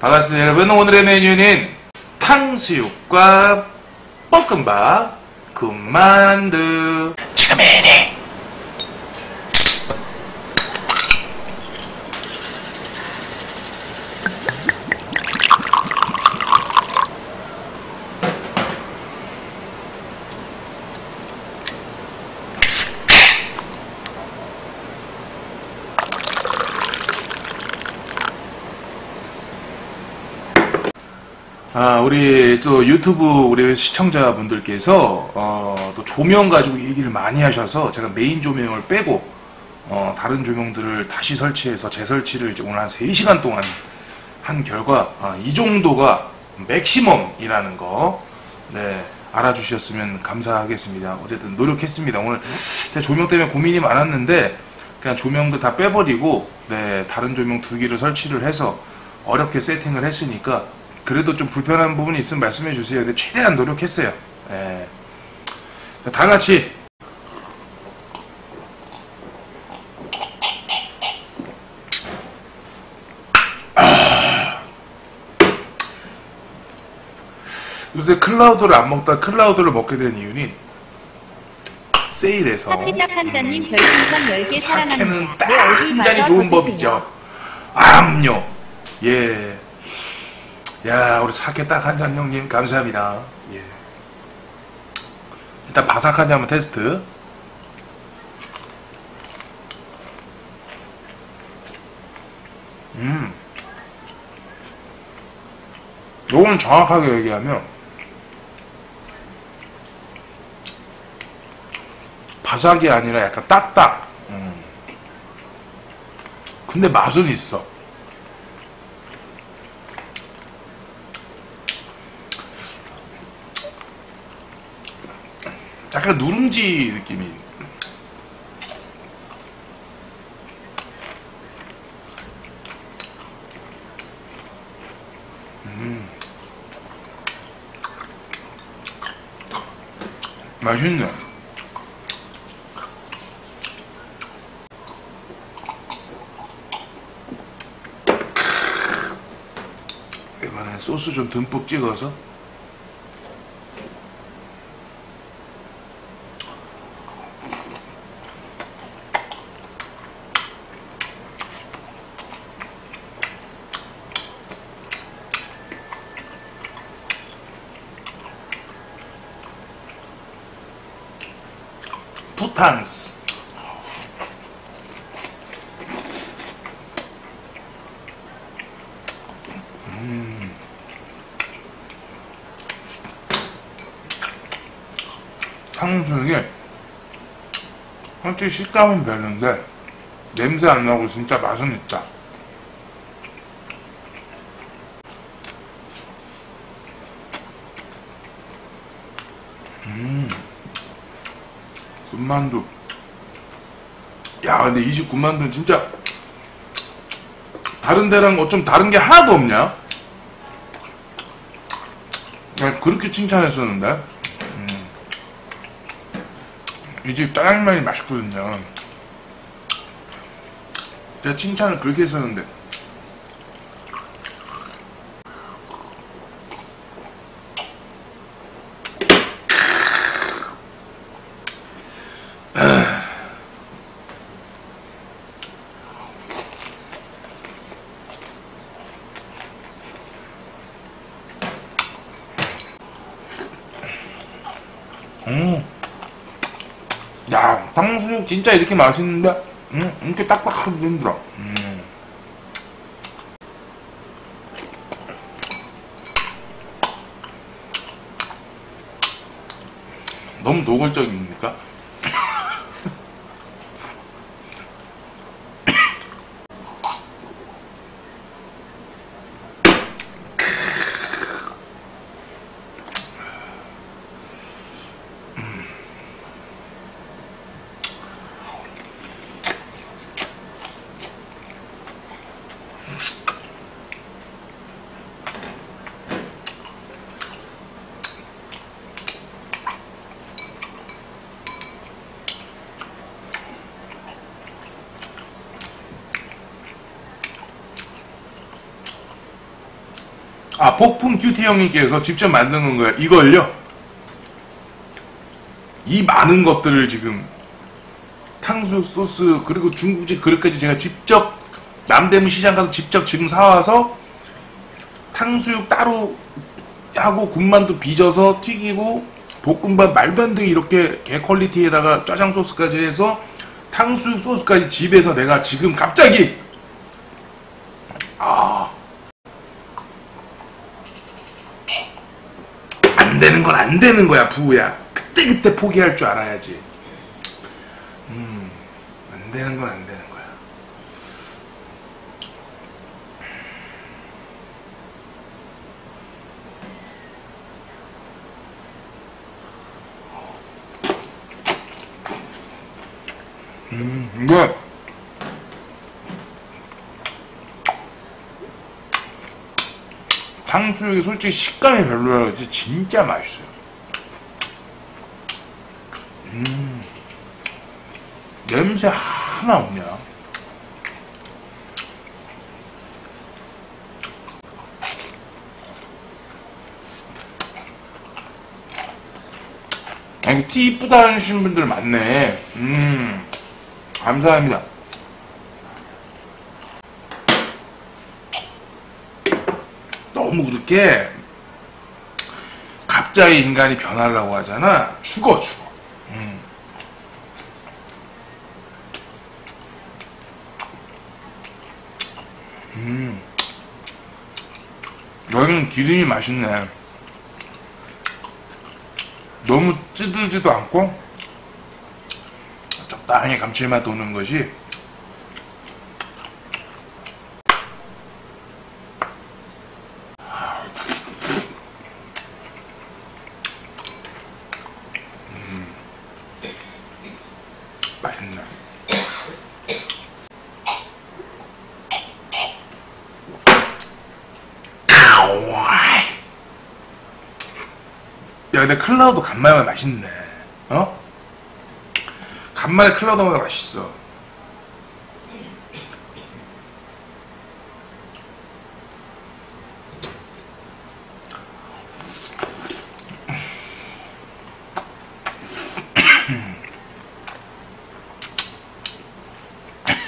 반갑습니다 여러분. 오늘의 메뉴는 탕수육과 볶음밥 군만두. 지금 해내 아, 우리 또 유튜브 우리 시청자분들께서 어, 또 조명 가지고 얘기를 많이 하셔서 제가 메인 조명을 빼고 어, 다른 조명들을 다시 설치해서 재설치를 이제 오늘 한 3시간 동안 한 결과 아, 이 정도가 맥시멈이라는 거 네, 알아주셨으면 감사하겠습니다. 어쨌든 노력했습니다. 오늘 조명 때문에 고민이 많았는데 그냥 조명도 다 빼버리고 네, 다른 조명 두 개를 설치를 해서 어렵게 세팅을 했으니까 그래도 좀 불편한 부분이 있으면 말씀해 주세요. 근데 최대한 노력했어요. 예. 다 같이 아. 요새 클라우드를 안 먹다 클라우드를 먹게 된 이유는 세일해서 사케 딱한 잔님 별풍선 10개 사케는 사랑합니다. 딱내 얼굴 한 잔이 좋은. 법이죠. 암요. 예. 야, 우리 사케 딱 한 잔 형님 감사합니다. 예. 일단 바삭한지 한번 테스트. 음. 요건 정확하게 얘기하면 바삭이 아니라 약간 딱딱. 음. 근데 맛은 있어. 약간 누룽지 느낌이. 음. 맛있네. 이번엔 소스 좀 듬뿍 찍어서 투탕스 탕수육이 솔직히 식감은 별론데 냄새 안 나고 진짜 맛은 있다. 음, 군만두. 야, 근데 이 집 군만두는 진짜 다른 데랑 어쩜 다른 게 하나도 없냐? 야, 그렇게 칭찬했었는데. 이집 짜장면이 맛있거든요. 제가 칭찬을 그렇게 했었는데. 음. 야, 탕수육 진짜 이렇게 맛있는데, 음, 이렇게 딱딱하게 힘들어. 음. 너무 노골적입니까? 아 폭풍 큐티 형님께서 직접 만드는 거야 이걸요? 이 많은 것들을 지금 탕수육 소스 그리고 중국집 그릇까지 제가 직접 남대문 시장 가서 직접 지금 사와서 탕수육 따로 하고 군만두 빚어서 튀기고 볶음밥 말도 안 되게 이렇게 개 quality에다가 짜장 소스까지 해서 탕수육 소스까지 집에서 내가 지금 갑자기 아 안 되는 건 안 되는 거야 부우야. 그때 그때 포기할 줄 알아야지. 음 안 되는 건 안 되는 거야. 음 이거 탕수육이 솔직히 식감이 별로라 그러지 진짜 맛있어요. 음, 냄새 하나 없냐? 아니, 티 이쁘다 하시는 분들 많네. 음, 감사합니다. 너무 그렇게 갑자기 인간이 변하려고 하잖아. 죽어, 죽어. 음. 음. 여기는 기름이 맛있네. 너무 찌들지도 않고 적당히 감칠맛 도는 것이 맛있네. 야, 근데 클라우드 간만에 맛있네. 어? 간만에 클라우드 먹으면 맛있어.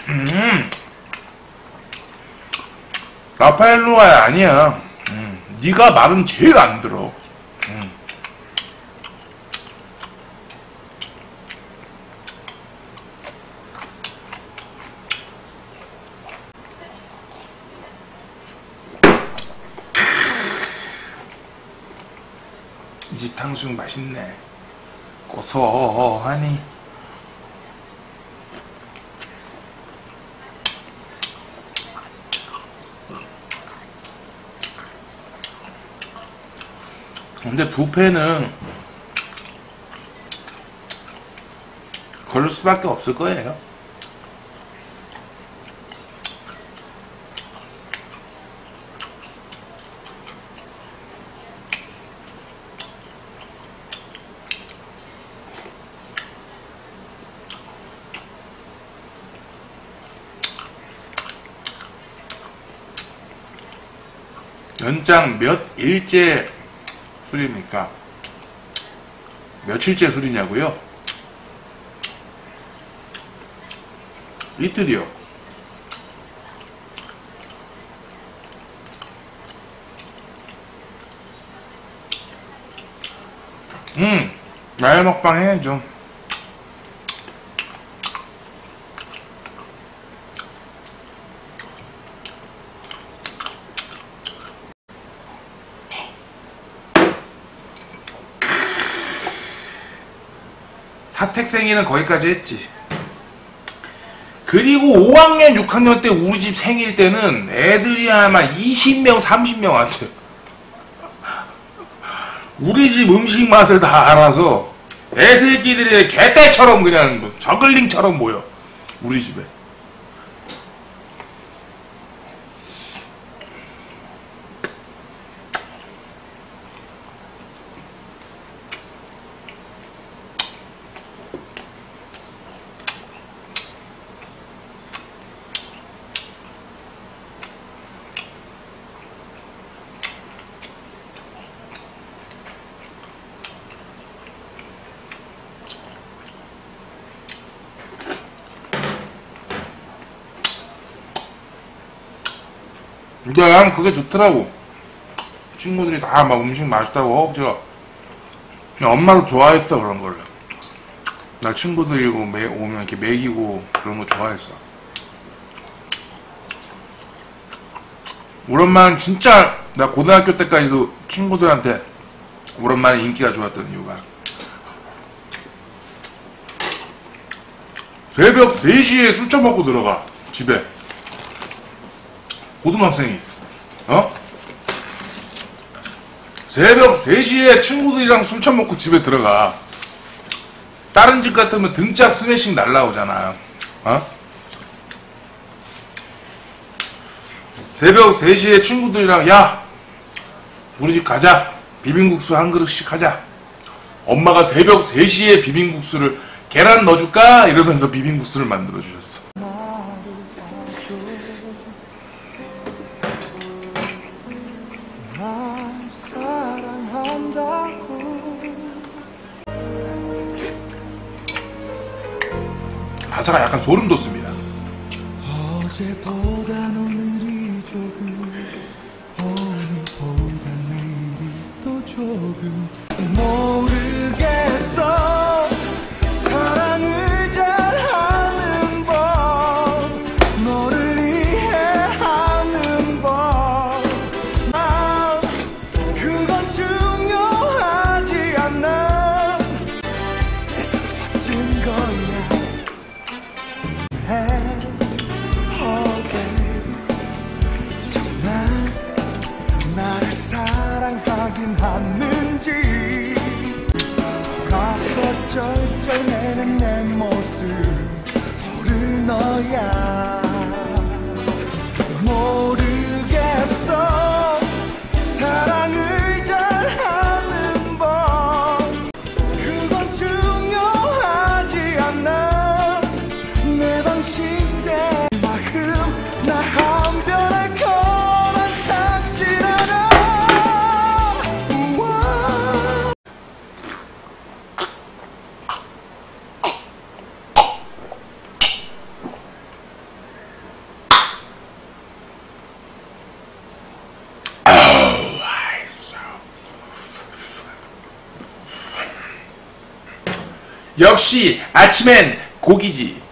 음. 라파엘로가 아니야. 음. 네가 말은 제일 안 들어. 음. 이집 탕수육 맛있네. 고소하니. 근데 부페는 그럴 수밖에 없을 거예요. 연장 몇 일째 술입니까? 며칠째 술이냐고요? 이틀이요. 음, 나의 먹방 해, 좀. 사택생이는 거기까지 했지. 그리고 5학년, 6학년 때 우리 집 생일 때는 애들이 아마 20명, 30명 왔어요. 우리 집 음식 맛을 다 알아서 애새끼들이 개떼처럼 그냥 뭐 저글링처럼 모여. 우리 집에. 근데 난 그게 좋더라고. 친구들이 다 막 음식 맛있다고 제가 엄마도 좋아했어 그런 거를. 나 친구들이 고 매- 오면 이렇게 먹이고 그런 거 좋아했어. 우리 엄마는 진짜 나 고등학교 때까지도 친구들한테 우리 엄마는 인기가 좋았던 이유가 새벽 3시에 술 처먹고 들어가 집에 고등학생이 어? 새벽 3시에 친구들이랑 술 처먹고 집에 들어가 다른 집 같으면 등짝 스매싱 날라오잖아 어? 새벽 3시에 친구들이랑 야 우리 집 가자 비빔국수 한 그릇씩 하자 엄마가 새벽 3시에 비빔국수를 계란 넣어줄까? 이러면서 비빔국수를 만들어 주셨어 가사가 약간 소름 돋습니다. 조금 모 역시 아침엔 고기지